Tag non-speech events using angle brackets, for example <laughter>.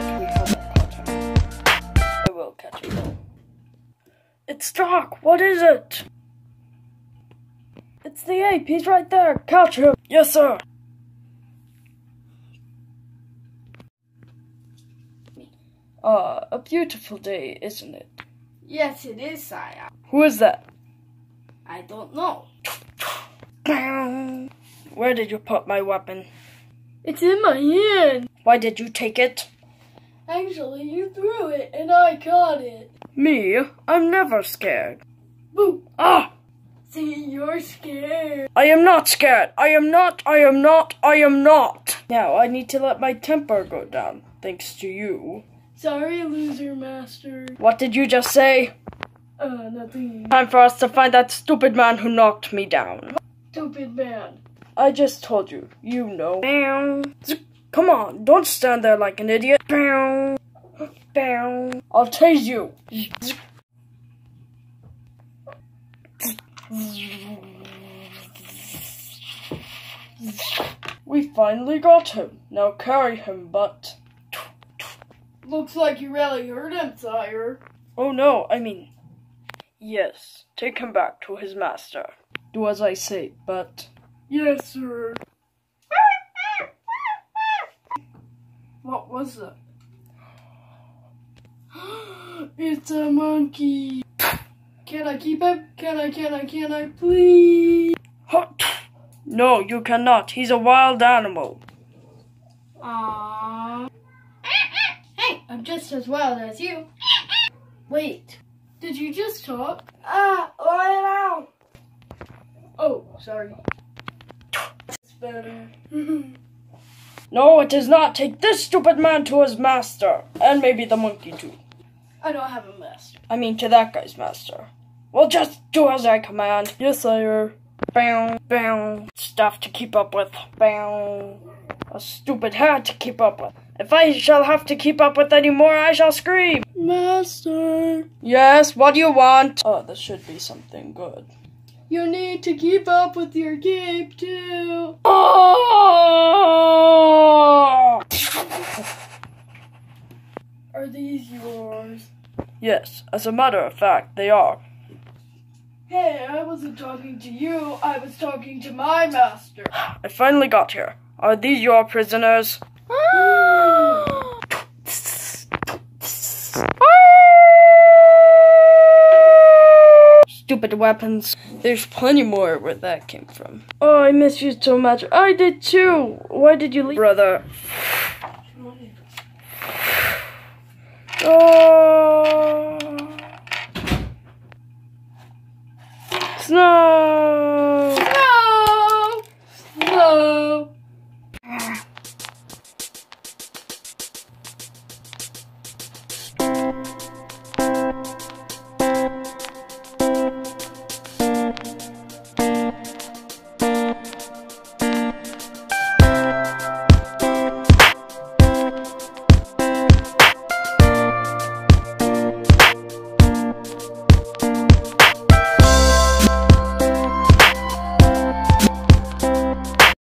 We haven't caught. I will catch. It's Doc! What is it? It's the ape! He's right there! Catch him! Yes, sir! Ah, a beautiful day, isn't it? Yes, it is, sire. Who is that? I don't know. Where did you put my weapon? It's in my hand. Why did you take it? Actually, you threw it and I caught it. Me? I'm never scared. Boo! Ah! See, you're scared. I am not scared. I am not. I am not. I am not. Now I need to let my temper go down, thanks to you. Sorry, loser master. What did you just say? Uh, nothing. Time for us to find that stupid man who knocked me down. Stupid man. I just told you. You know. Bow. Come on, don't stand there like an idiot. Bow. Bow. I'll tase you. We finally got him. Now carry him, but. Looks like you really hurt him, sire. Oh no, I mean. Yes, take him back to his master. Do as I say, but. Yes, sir. What was that? <gasps> it's a monkey. Can I keep him? Can I, can I, can I, please? No, you cannot. He's a wild animal. Aww. Hey, I'm just as wild as you. Wait, did you just talk? Ah, lie down. Oh, sorry. That's better. <laughs> No, it does not. Take this stupid man to his master. And maybe the monkey too. I don't have a master. I mean, to that guy's master. Well, just do as I command. Yes, sire. Bow, bow. Stuff to keep up with. Bow. A stupid hat to keep up with. If I shall have to keep up with any more, I shall scream. Master, Yes, what do you want? Oh, this should be something good. You need to keep up with your cape too. Oh! Are these yours? Yes, as a matter of fact, they are. Hey, I wasn't talking to you. I was talking to my master. I finally got here. Are these your prisoners? Ah! Stupid weapons. There's plenty more where that came from. Oh, I miss you so much. I did too. Why did you leave? Brother. Oh.